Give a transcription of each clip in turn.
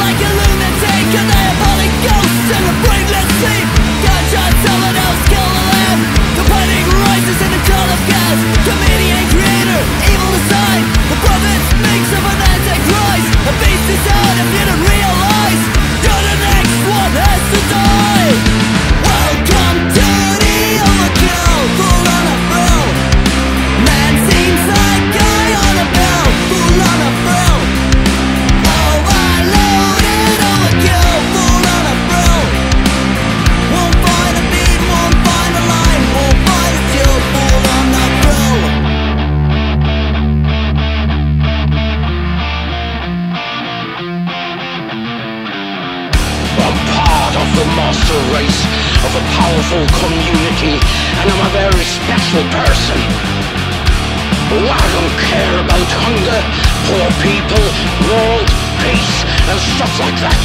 like a of a powerful community, and I'm a very special person. Oh, I don't care about hunger, poor people, world, peace, and stuff like that.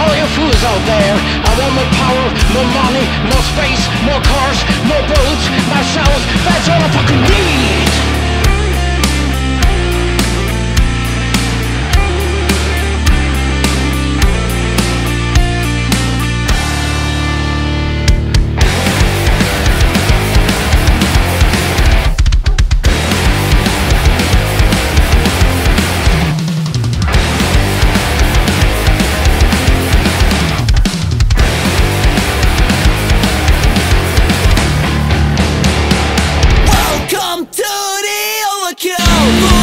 All you fools out there, I want more power, more money, more space, more cars, more boats, myself, that's all I fucking need! Oh,